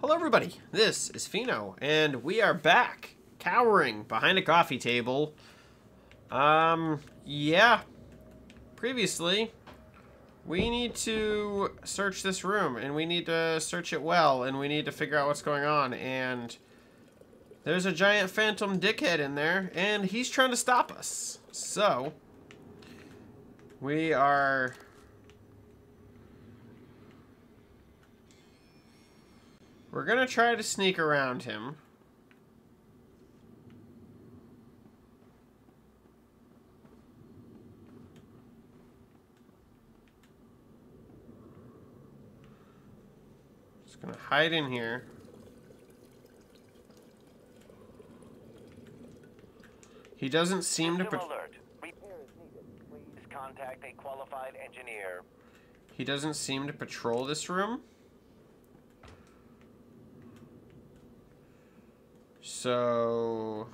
Hello everybody, this is Pheno, and we are back, cowering behind a coffee table. Um, yeah. Previously, we need to search this room, and we need to search it well, and we need to figure out what's going on, and there's a giant phantom dickhead in there, and he's trying to stop us. So, we are We're gonna try to sneak around him. Just gonna hide in here. He doesn't seem System to. alert. Repair needed. Please contact a qualified engineer. He doesn't seem to patrol this room. So...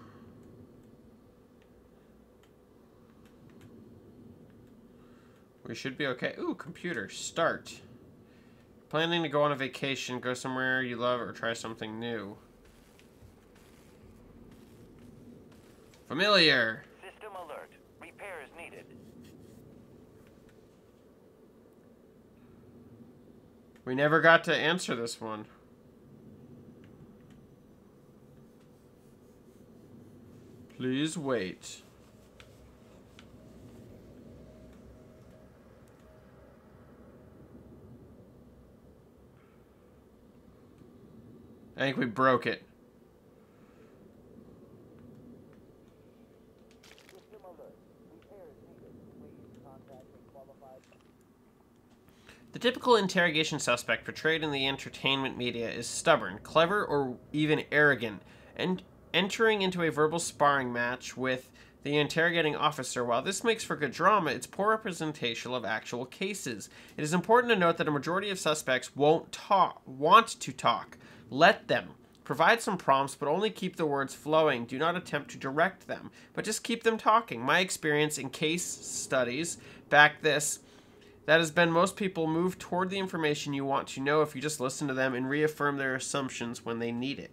We should be okay. Ooh, computer. Start. Planning to go on a vacation, go somewhere you love, or try something new. Familiar. System alert. Repair is needed. We never got to answer this one. Please wait. I think we broke it. The typical interrogation suspect portrayed in the entertainment media is stubborn, clever, or even arrogant, and entering into a verbal sparring match with the interrogating officer. While this makes for good drama, it's poor representation of actual cases. It is important to note that a majority of suspects won't talk, want to talk. Let them. Provide some prompts, but only keep the words flowing. Do not attempt to direct them, but just keep them talking. My experience in case studies back this that has been most people move toward the information you want to know if you just listen to them and reaffirm their assumptions when they need it.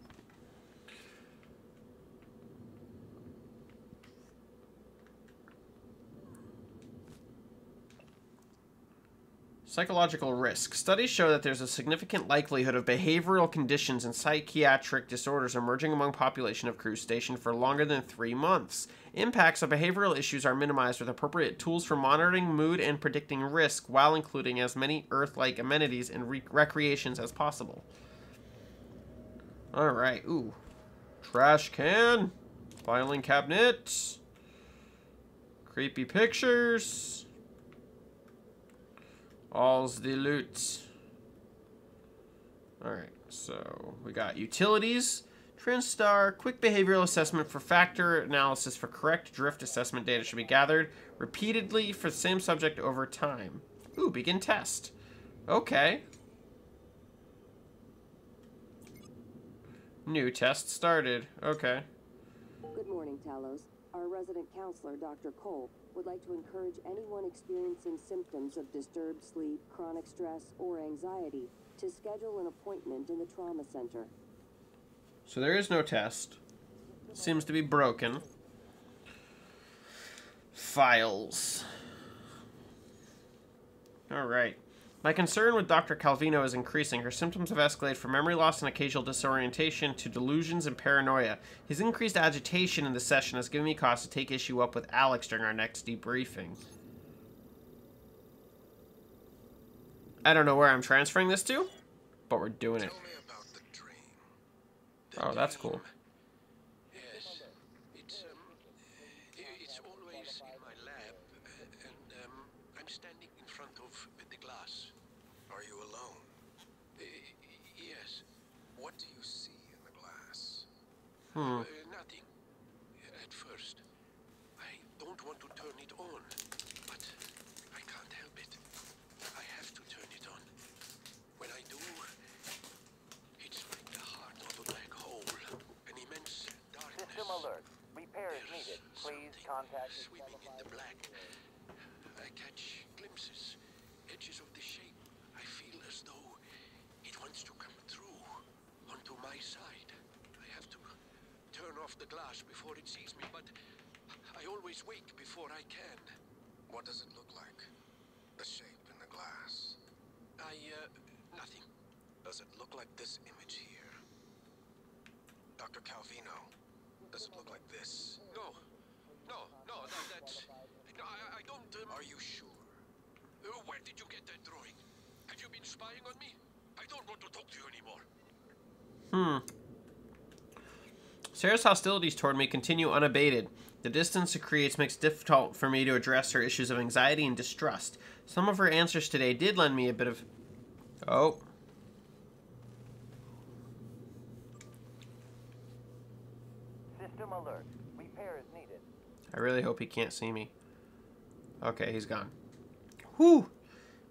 Psychological risk. Studies show that there's a significant likelihood of behavioral conditions and psychiatric disorders emerging among population of crews stationed for longer than three months. Impacts of behavioral issues are minimized with appropriate tools for monitoring mood and predicting risk while including as many Earth-like amenities and re- recreations as possible. Alright, ooh. Trash can. Filing cabinet. Creepy pictures. All's the loot. Alright, so we got utilities, TranStar, quick behavioral assessment for factor analysis for correct drift assessment data should be gathered repeatedly for the same subject over time. Ooh, begin test. Okay. New test started. Okay. Good morning, Talos. Our resident counselor, Dr. Cole, would like to encourage anyone experiencing symptoms of disturbed sleep, chronic stress, or anxiety to schedule an appointment in the trauma center. So there is no test. Seems to be broken. Files. Alright. My concern with Dr. Calvino is increasing. Her symptoms have escalated from memory loss and occasional disorientation to delusions and paranoia. His increased agitation in the session has given me cause to take issue up with Alex during our next debriefing. I don't know where I'm transferring this to, but we're doing it. Me about the dream. Oh, that's cool. Yes, it's um, i- it's always in my lab, uh, and um, I'm standing in front of the glass. Are you alone? Uh, yes. What do you see in the glass? Hmm. Uh, nothing. At first, I don't want to turn it on, but I can't help it. I have to turn it on. When I do, it's like the heart of a black hole, an immense darkness. System alert. Repair is needed. Please Something contact a swimming in the black. I catch glimpses, edges of the shape. I feel as though it wants to come through. Off the glass before it sees me, but I always wake before I can. What does it look like? The shape in the glass. I, uh, nothing. Does it look like this image here? Dr. Calvino, does it look like this? No, no, no, that, that's... No, I, I don't... Um, Are you sure? uh, where did you get that drawing? Have you been spying on me? I don't want to talk to you anymore. Hmm. Sarah's hostilities toward me continue unabated. The distance it creates makes it difficult for me to address her issues of anxiety and distrust. Some of her answers today did lend me a bit of. Oh. System alert. Repair is needed. I really hope he can't see me. Okay, he's gone. Whew!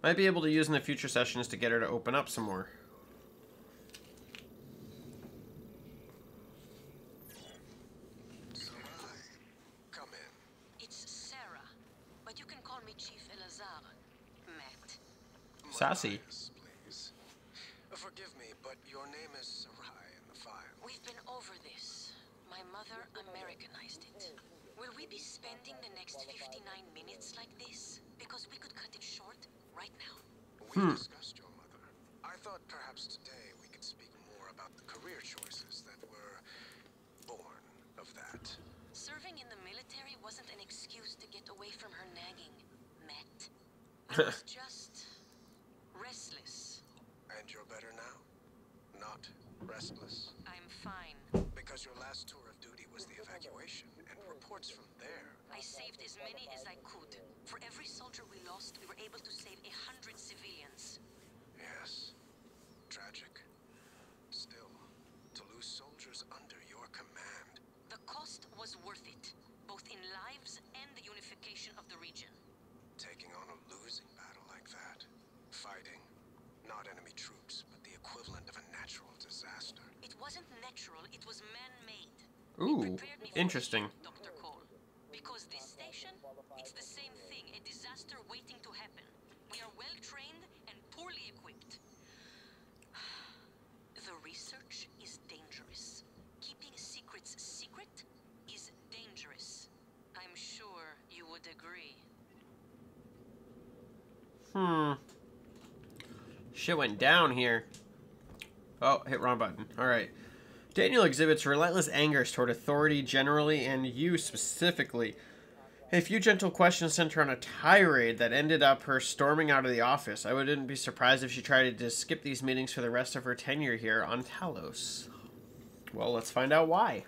Might be able to use in the future sessions to get her to open up some more. Sarai, come in. It's Sarah, but you can call me Chief Elazar. Matt. Sassy. Matthias, please. Forgive me, but your name is Sarai in the file. We've been over this. My mother Americanized it. Will we be spending the next 59 minutes like this? Because we could cut it short right now. We Hmm. discussed your mother. I thought perhaps today we could speak more about the career choices that were born of that. Serving in the military wasn't an excuse to get away from her nagging, Matt. I was just restless. And you're better now? Not restless? I'm fine. Because your last tour of duty was the evacuation, and reports from there. I saved as many as I could. For every soldier we lost, we were able to save a hundred civilians. Yes. Tragic. Still, to lose soldiers under your command. The cost was worth it, both in lives and the unification of the region. Taking on a losing battle like that. Fighting. Not enemy troops, but the equivalent of a natural wasn't natural, it was man-made. Ooh, Prepared me for interesting. Dr. Cole. Because this station, it's the same thing, a disaster waiting to happen. We are well-trained and poorly equipped. The research is dangerous. Keeping secrets secret is dangerous. I'm sure you would agree. Hmm. Shit went down here. Oh, hit wrong button. Alright. Daniel exhibits relentless anger toward authority generally and you specifically. A few gentle questions sent her on a tirade that ended up her storming out of the office. I wouldn't be surprised if she tried to skip these meetings for the rest of her tenure here on Talos. Well, let's find out why.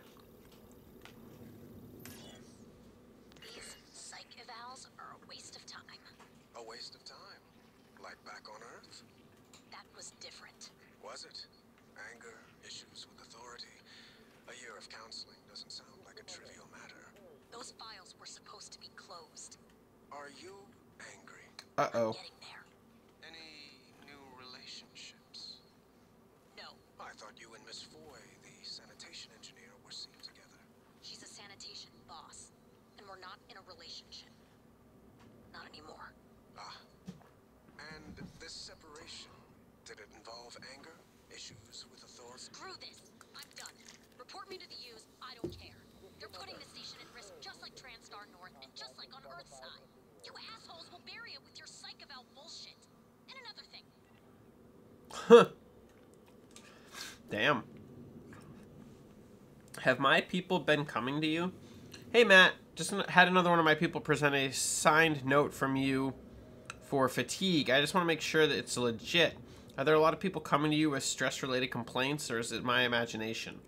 These psych evals are a waste of time. A waste of time. Like back on Earth? That was different. Was it? Anger, issues with authority. A year of counseling doesn't sound like a trivial matter. Those files were supposed to be closed. Are you angry? Uh oh. Any new relationships? No. I thought you and Miss Foy, the sanitation engineer, were seen together. She's a sanitation boss, and we're not in a relationship. Not anymore. Ah. And this separation, did it involve anger? Issues with authority? Screw this. Report me to the U's. I don't care. They're putting the station at risk just like TranStar North and just like on Earthside. You assholes will bury it with your psych eval bullshit. And another thing. Damn. Have my people been coming to you? Hey, Matt, just had another one of my people present a signed note from you for fatigue. I just want to make sure that it's legit. Are there a lot of people coming to you with stress related complaints, or is it my imagination?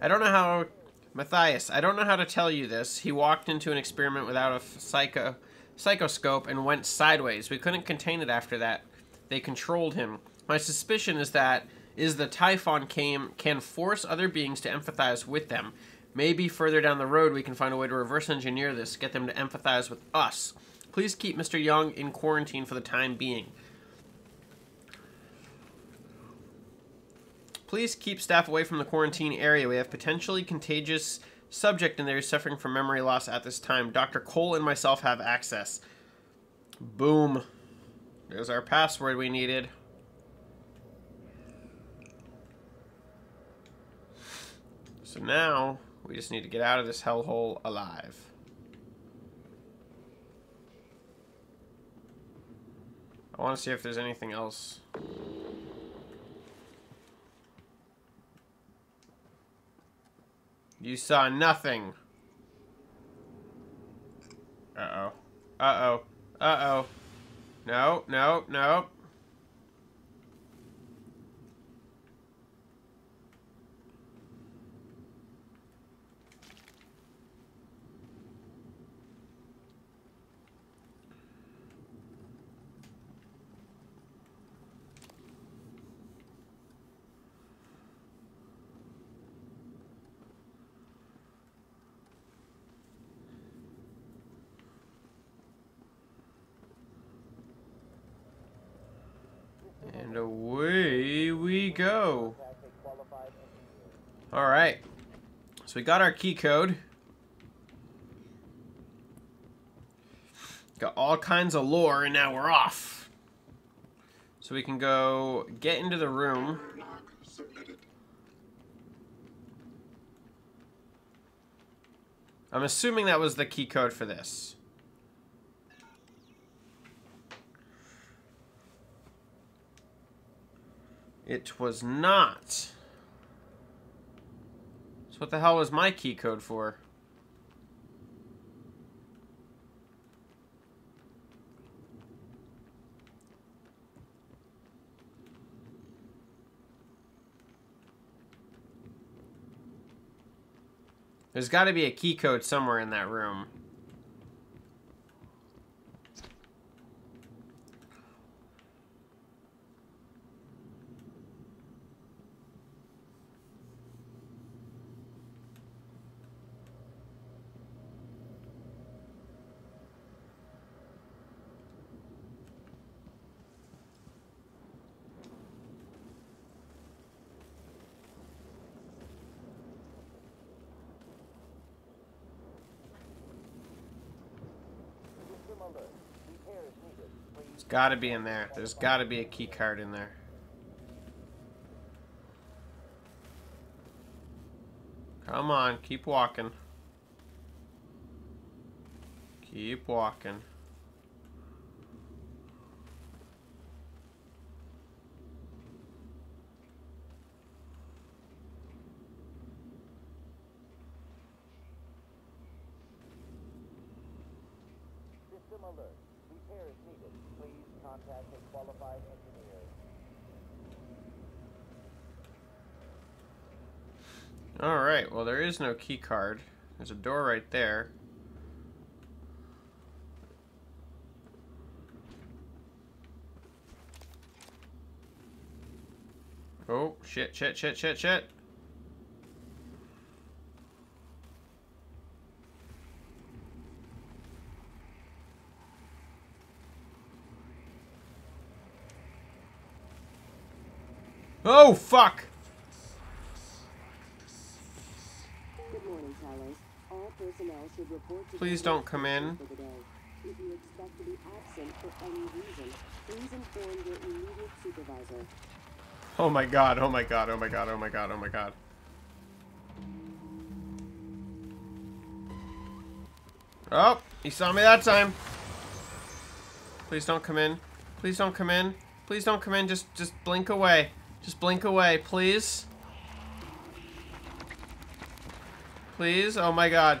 I don't know how. Matthias, I don't know how to tell you this. He walked into an experiment without a psycho, psychoscope and went sideways. We couldn't contain it after that. They controlled him. My suspicion is that is the Typhon came can force other beings to empathize with them. Maybe further down the road we can find a way to reverse engineer this, get them to empathize with us. Please keep Mr. Young in quarantine for the time being. Please keep staff away from the quarantine area. We have potentially contagious subject in there suffering from memory loss at this time. Dr. Cole and myself have access. Boom. There's our password we needed. So now we just need to get out of this hellhole alive. I want to see if there's anything else. You saw nothing. Uh-oh. Uh-oh. Uh-oh. No, no, no. And away we go. Contact a qualified engineer. All right. So we got our key code. Got all kinds of lore, and now we're off. So we can go get into the room. I'm assuming that was the key code for this. It was not. So what the hell was my key code for? There's got to be a key code somewhere in that room. Please It's got to be in there. There's got to be a key card in there. Come on, keep walking. Keep walking. System alert. Repairs needed. Please contact a qualified engineer. Alright, well, there is no key card. There's a door right there. Oh, shit, shit, shit, shit, shit. Oh, fuck! Good morning, Talos. All personnel should report to Please don't come in. If you expect to be absent for any reason, please inform your immediate supervisor. Oh my god, oh my god, oh my god, oh my god, oh my god. Oh, he saw me that time. Please don't come in. Please don't come in. Please don't come in. Just just blink away. Just blink away, please. Please. Oh my god.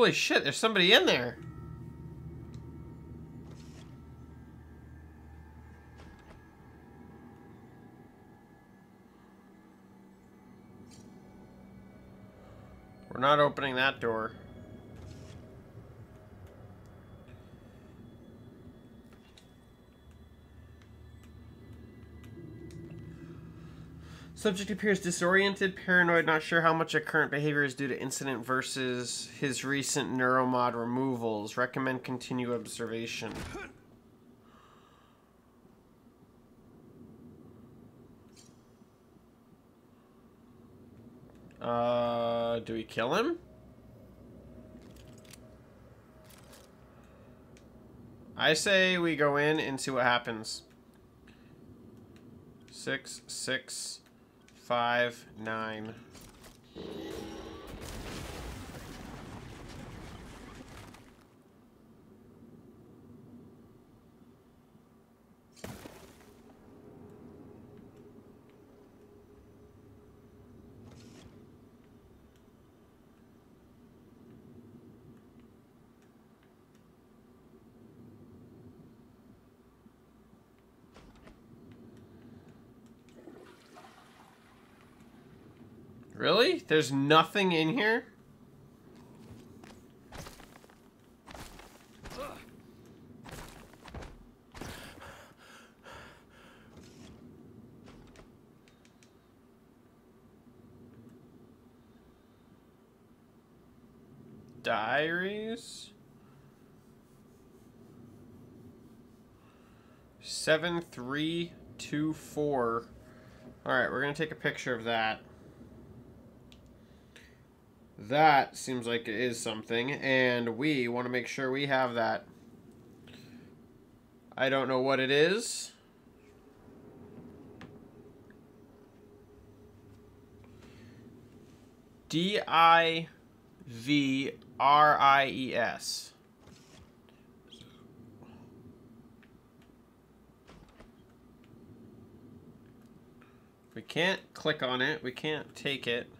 Holy shit, there's somebody in there. We're not opening that door. Subject appears disoriented, paranoid, not sure how much of current behavior is due to incident versus his recent neuromod removals. Recommend continue observation. Uh, do we kill him? I say we go in and see what happens. Six, six, five, nine. Really? There's nothing in here? Diaries? Seven, three, two, four. Alright, we're gonna take a picture of that. That seems like it is something, and we want to make sure we have that. I don't know what it is. D I V R I E S. We can't click on it. We can't take it.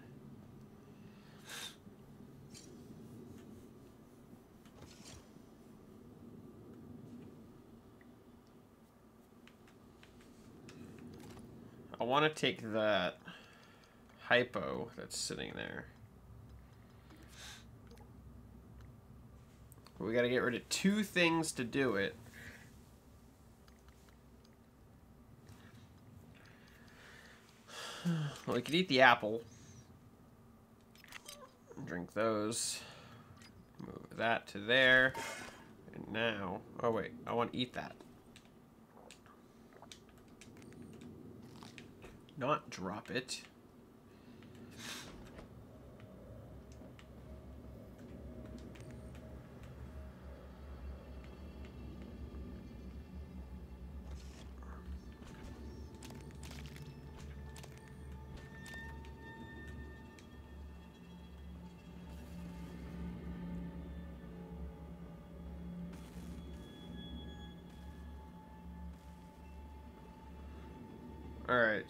I want to take that hypo that's sitting there. We got to get rid of two things to do it. Well, we could eat the apple. Drink those. Move that to there. And now... Oh, wait. I want to eat that. Not drop it.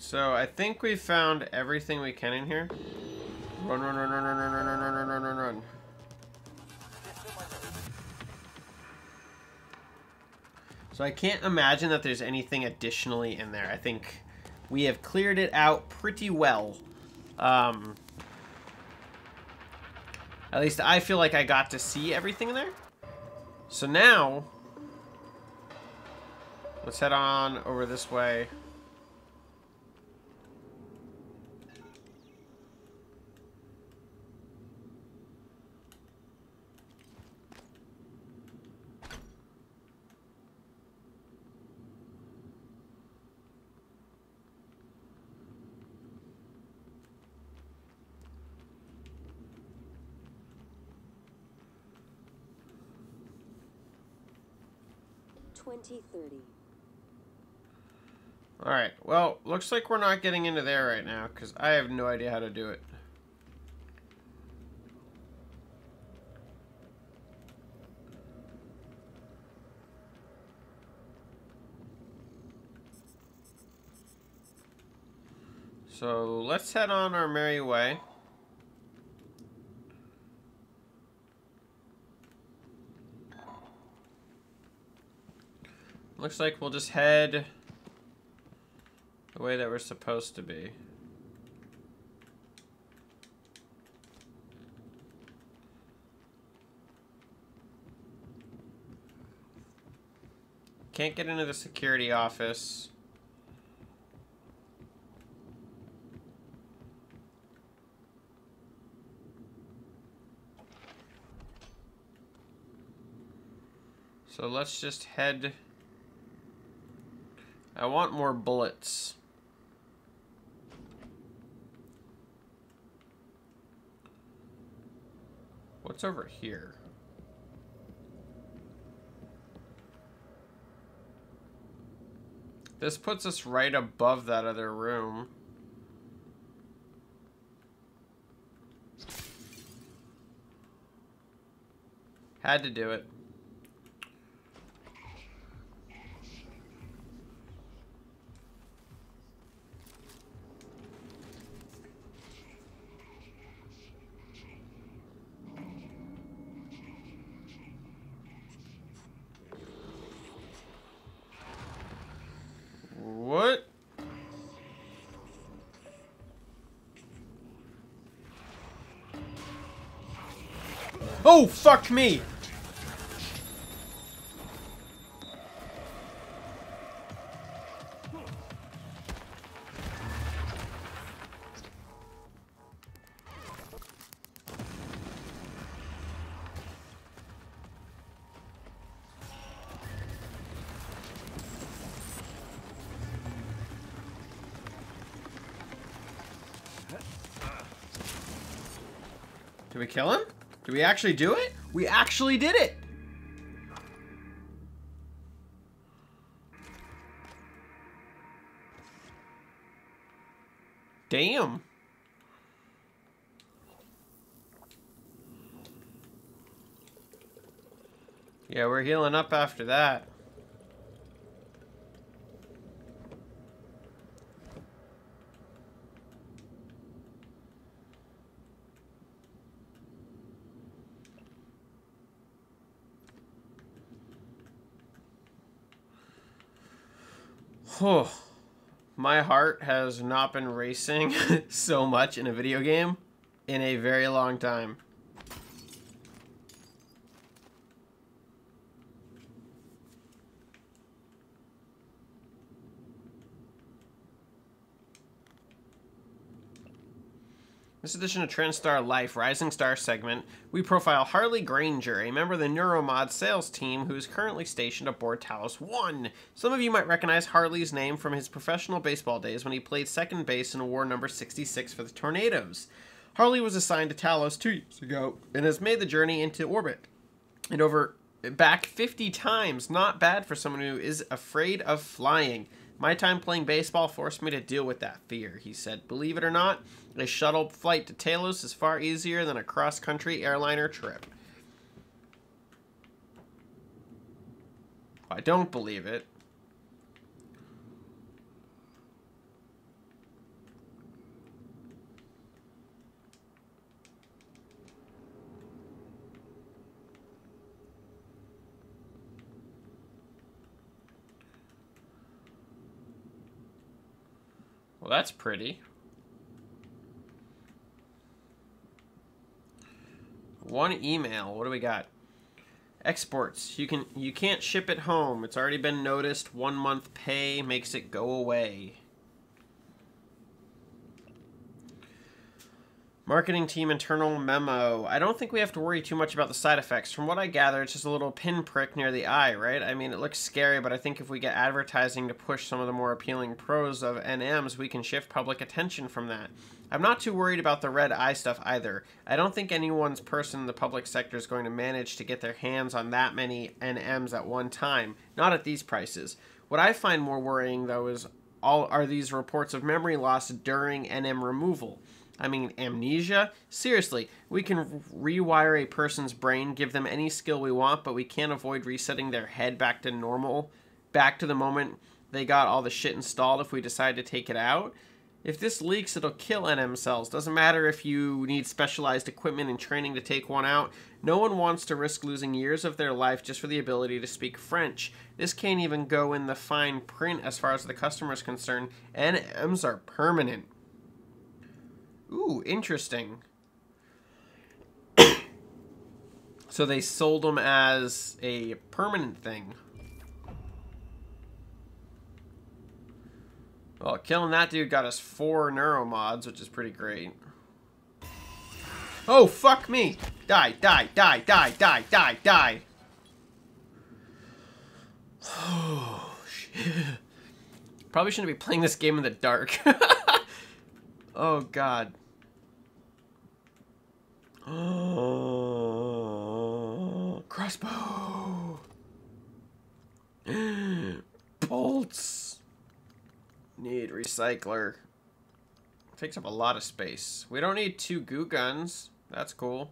So I think we found everything we can in here. Run, run, run, run, run, run, run, run, run, run, run, run. So I can't imagine that there's anything additionally in there. I think we have cleared it out pretty well. Um, at least I feel like I got to see everything in there. So now, let's head on over this way. Twenty thirty. Alright, well, looks like we're not getting into there right now, because I have no idea how to do it. So, let's head on our merry way. looks like we'll just head the way that we're supposed to be. Can't get into the security office. So let's just head I want more bullets. What's over here? This puts us right above that other room. Had to do it. What? Oh, fuck me! Did we kill him? Did we actually do it? We actually did it! Damn. Yeah, we're healing up after that. Oh, my heart has not been racing so much in a video game in a very long time. This edition of TranStar Life Rising Star segment, we profile Harley Granger, a member of the Neuromod sales team who is currently stationed aboard Talos 1. Some of you might recognize Harley's name from his professional baseball days when he played second base in wore number 66 for the Tornadoes. Harley was assigned to Talos two years ago and has made the journey into orbit. And over back 50 times, not bad for someone who is afraid of flying. My time playing baseball forced me to deal with that fear, he said. Believe it or not, a shuttle flight to Talos is far easier than a cross country airliner trip. I don't believe it. Well, that's pretty. One email. What do we got? Exports. You can you can't ship it home. It's already been noticed. One month pay makes it go away. Marketing team internal memo. I don't think we have to worry too much about the side effects. From what I gather, it's just a little pinprick near the eye, right? I mean, it looks scary, but I think if we get advertising to push some of the more appealing pros of NMs, we can shift public attention from that. I'm not too worried about the red eye stuff either. I don't think anyone's person in the public sector is going to manage to get their hands on that many NMs at one time, not at these prices. What I find more worrying though is all are these reports of memory loss during NM removal. I mean, amnesia? Seriously, we can rewire a person's brain, give them any skill we want, but we can't avoid resetting their head back to normal, back to the moment they got all the shit installed if we decide to take it out. If this leaks, it'll kill NM cells. Doesn't matter if you need specialized equipment and training to take one out. No one wants to risk losing years of their life just for the ability to speak French. This can't even go in the fine print as far as the customer is concerned. NMs are permanent. Ooh, interesting. so they sold them as a permanent thing. Well, killing that dude got us four neuromods, which is pretty great. Oh, fuck me! Die, die, die, die, die, die, die! Oh, shit. Probably shouldn't be playing this game in the dark. oh, God. Crossbow. Bolts. Need recycler. Takes up a lot of space. We don't need two goo guns. That's cool.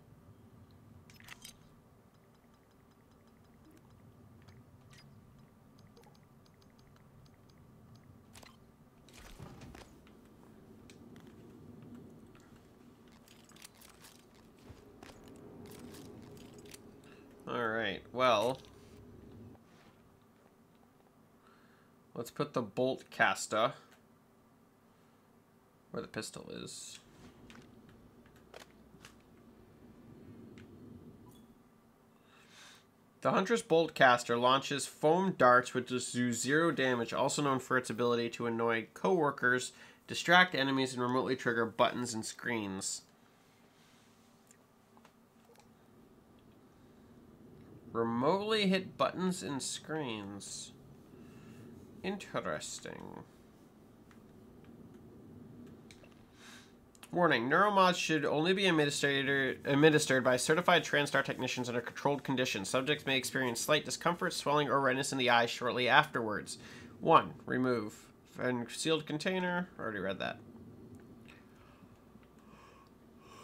Alright, well. Let's put the bolt caster where the pistol is. The Huntress Bolt Caster launches foam darts which do zero damage, also known for its ability to annoy coworkers, distract enemies, and remotely trigger buttons and screens. Remotely hit buttons and screens. Interesting. Warning, neuromods should only be administered, administered by certified TranStar technicians under controlled conditions. Subjects may experience slight discomfort, swelling, or redness in the eyes shortly afterwards. 1. Remove. And sealed container. Already read that.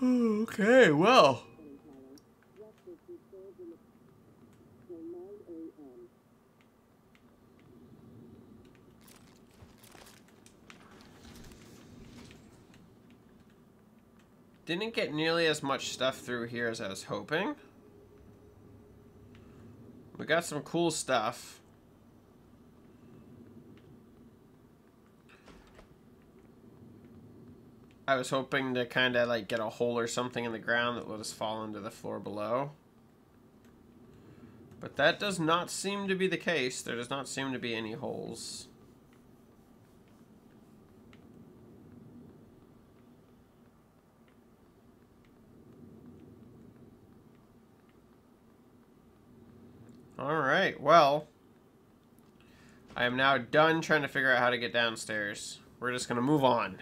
Okay, well. Breakfast is served in the till 9 a.m. Didn't get nearly as much stuff through here as I was hoping. We got some cool stuff. I was hoping to kind of like get a hole or something in the ground that let us fall into the floor below. But that does not seem to be the case. There does not seem to be any holes. Alright, well. I am now done trying to figure out how to get downstairs. We're just going to move on.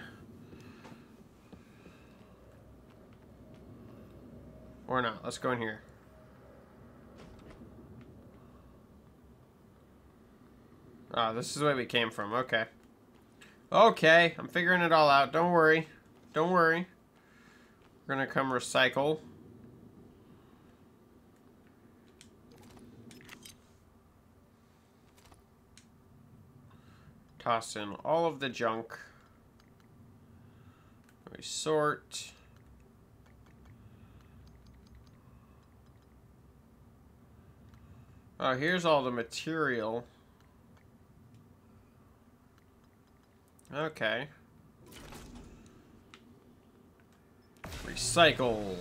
Or not. Let's go in here. Ah, this is way we came from. Okay. Okay, I'm figuring it all out. Don't worry. Don't worry. We're gonna come recycle. Toss in all of the junk. We sort. Oh, here's all the material. Okay. Recycle.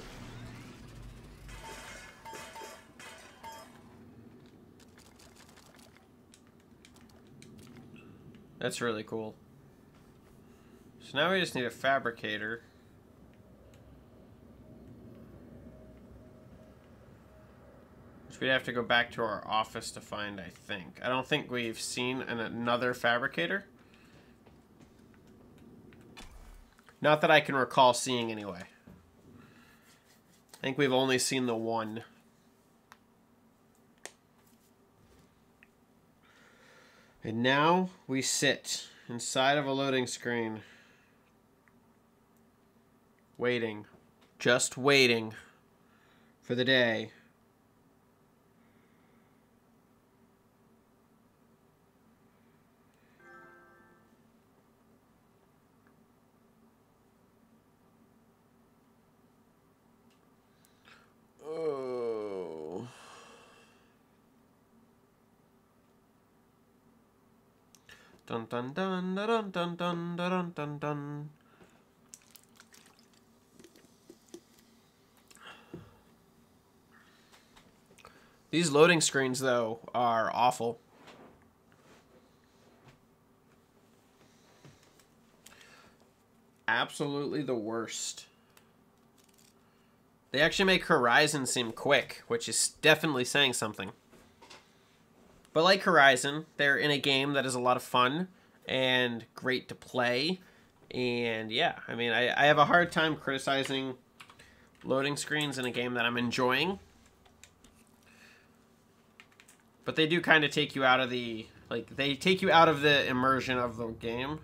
That's really cool. So now we just need a fabricator. Which we'd have to go back to our office to find, I think. I don't think we've seen an, another fabricator. Not that I can recall seeing anyway. I think we've only seen the one. And now we sit inside of a loading screen. Waiting. Just waiting for the day. Dun dun dun dun dun dun dun dun dun. These loading screens, though, are awful. Absolutely the worst. They actually make Horizon seem quick, which is definitely saying something. But like Horizon, they're in a game that is a lot of fun and great to play. And yeah, I mean, I, I have a hard time criticizing loading screens in a game that I'm enjoying. But they do kind of take you out of the like they take you out of the immersion of the game.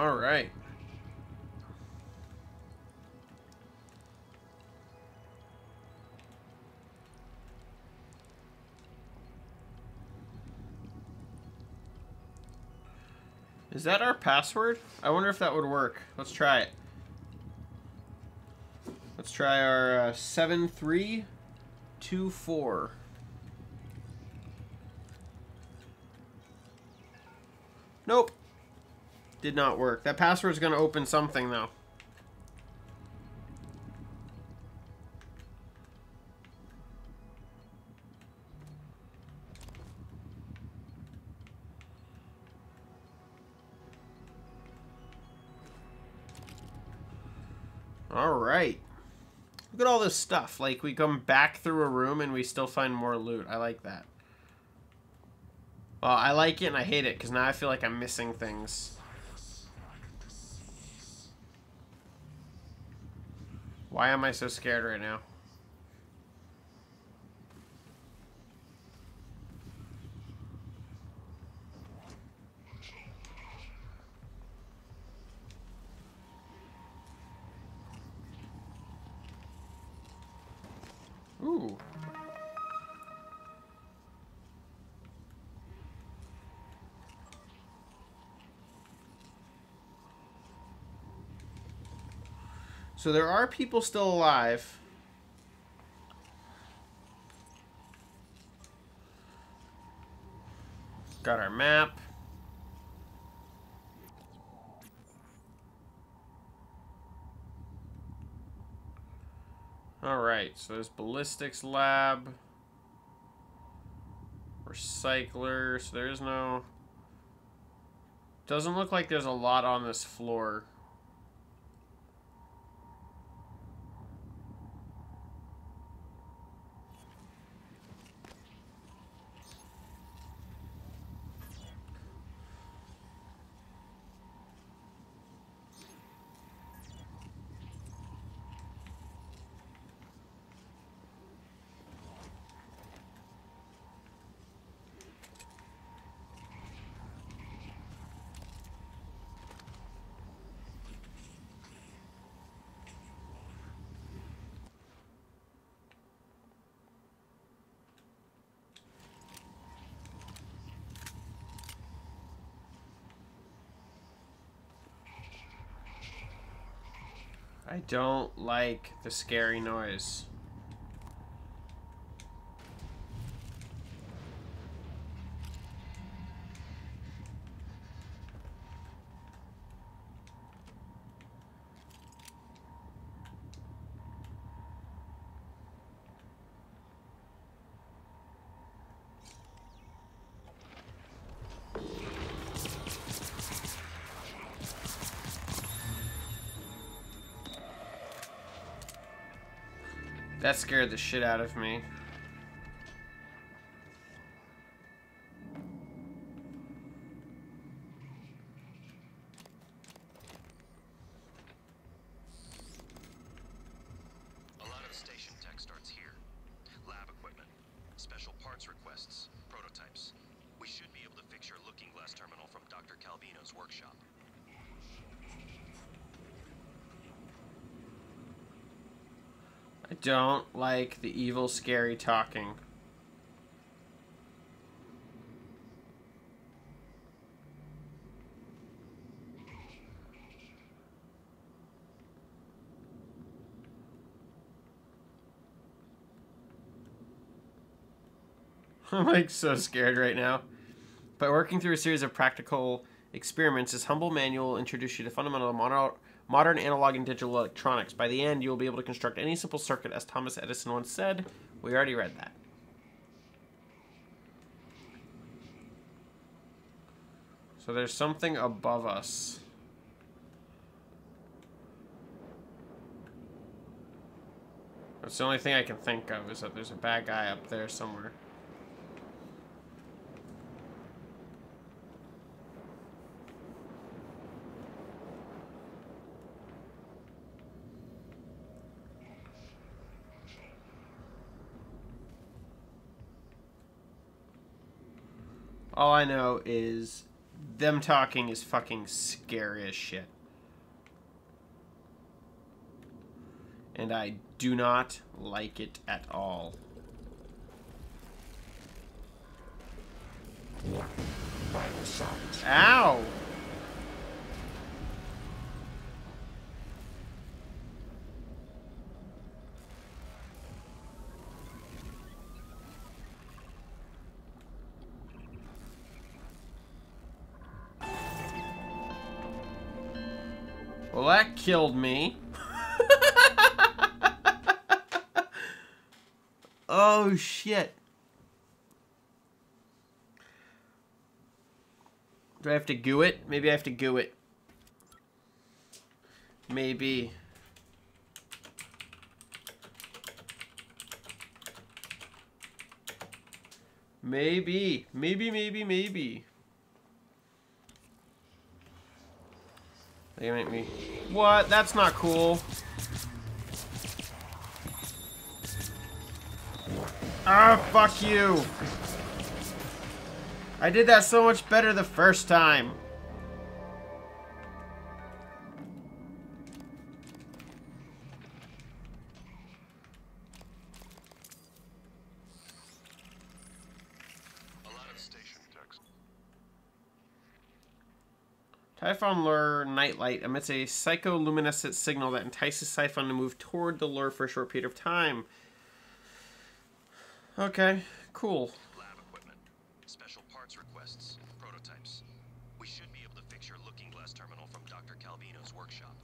All right. Is that our password? I wonder if that would work. Let's try it. Let's try our uh, 7324. Nope. Did not work. That password's going to open something, though. All right. Look at all this stuff. Like, we come back through a room and we still find more loot. I like that. Well, I like it and I hate it because now I feel like I'm missing things. Why am I so scared right now? So there are people still alive. Got our map. Alright, so there's ballistics lab. Recycler, so there is no... Doesn't look like there's a lot on this floor. I don't like the scary noise. That scared the shit out of me. A lot of the station tech starts here. Lab equipment, special parts requests, prototypes. We should be able to fix your looking glass terminal from Dr. Calvino's workshop. I don't like the evil, scary talking. I'm like so scared right now. By working through a series of practical experiments, this humble manual will introduce you to fundamental mono- modern analog and digital electronics. By the end, you will be able to construct any simple circuit, as Thomas Edison once said. We already read that. So there's something above us. That's the only thing I can think of, is that there's a bad guy up there somewhere. All I know is them talking is fucking scary as shit. And I do not like it at all. Ow! Killed me. oh, shit. Do I have to goo it? Maybe I have to goo it. Maybe. Maybe. Maybe, maybe, maybe. They make me... What? That's not cool. Ah, fuck you. I did that so much better the first time. Typhon lure nightlight emits a psycholuminescent signal that entices Typhon to move toward the lure for a short period of time. Okay, cool. Lab equipment. Special parts requests. Prototypes. We should be able to fix your looking glass terminal from Dr. Calvino's workshop.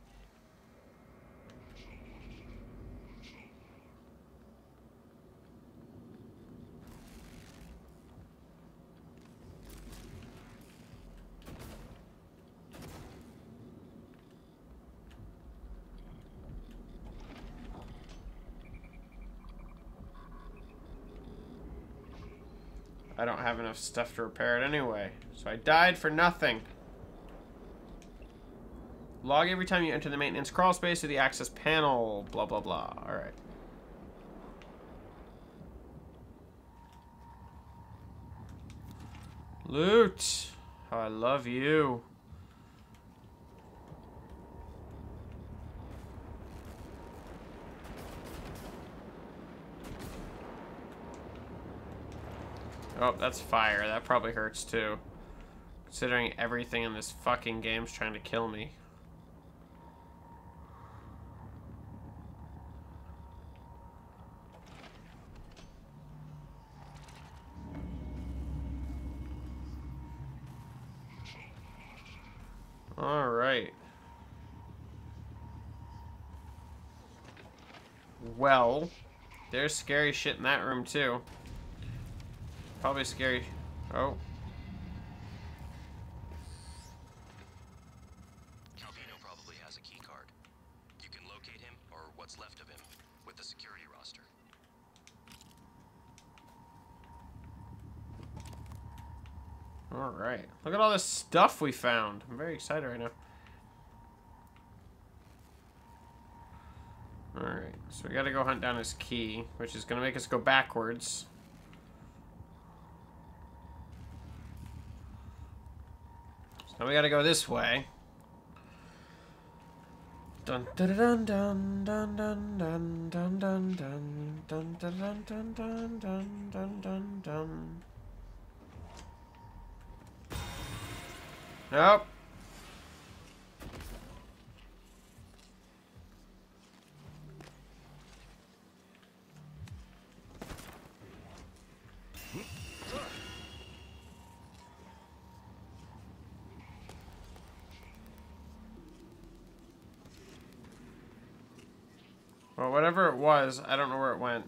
I don't have enough stuff to repair it anyway. So I died for nothing. Log every time you enter the maintenance crawl space or the access panel. Blah, blah, blah. Alright. Loot. How I love you. Oh, that's fire. That probably hurts too. Considering everything in this fucking game's trying to kill me. Alright. Well, there's scary shit in that room too. Probably scary. Oh. Calvino probably has a key card. You can locate him, or what's left of him, with the security roster. Alright. Look at all this stuff we found. I'm very excited right now. Alright, so we gotta go hunt down his key, which is gonna make us go backwards. Now we gotta go this way. Dun dun dun dun dun dun dun dun dun dun dun dun dun dun dun dun dun dun dun Nope. Well, whatever it was, I don't know where it went.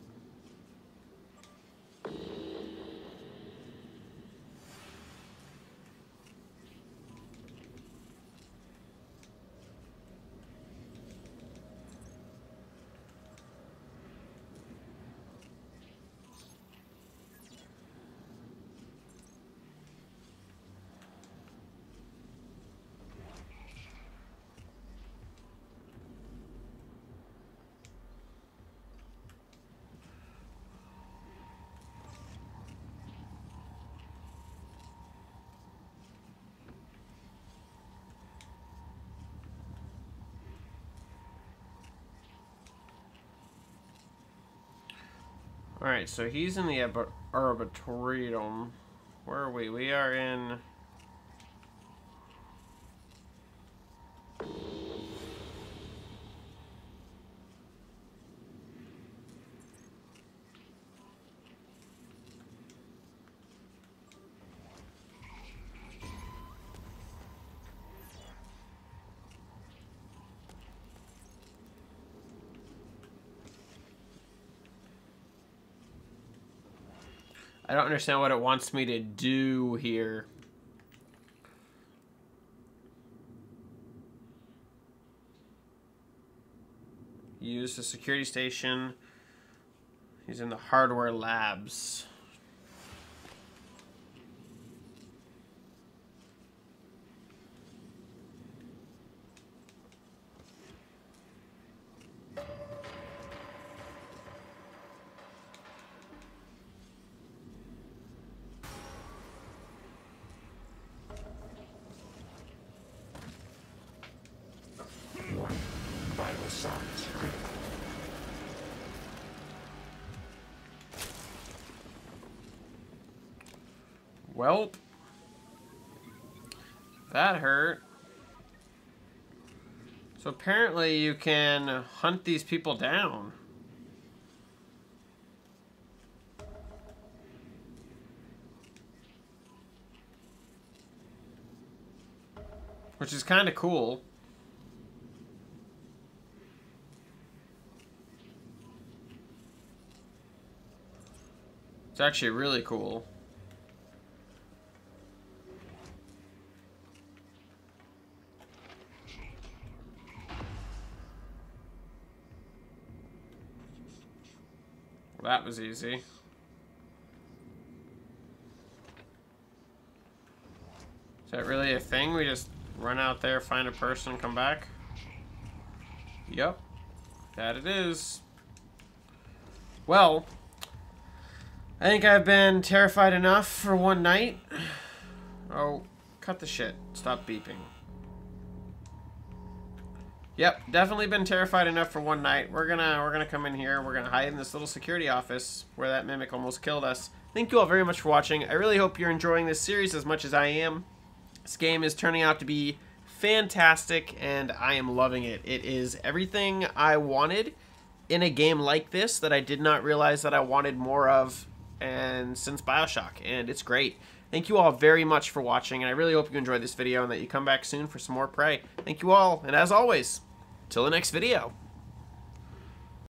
Alright, so he's in the Arb- Arbitorium. Where are we? We are in... I don't understand what it wants me to do here. Use the security station. He's in the hardware labs. Welp. That hurt. So apparently you can hunt these people down. Which is kind of cool. It's actually really cool. Was easy. Is that really a thing? We just run out there, find a person, come back? Yep. That it is. Well, I think I've been terrified enough for one night. Oh, cut the shit. Stop beeping. Yep, definitely been terrified enough for one night. We're gonna we're gonna come in here. We're gonna hide in this little security office where that mimic almost killed us. Thank you all very much for watching. I really hope you're enjoying this series as much as I am. This game is turning out to be fantastic, and I am loving it. It is everything I wanted in a game like this that I did not realize that I wanted more of and since Bioshock, and it's great. Thank you all very much for watching, and I really hope you enjoyed this video and that you come back soon for some more Prey. Thank you all, and as always, till the next video.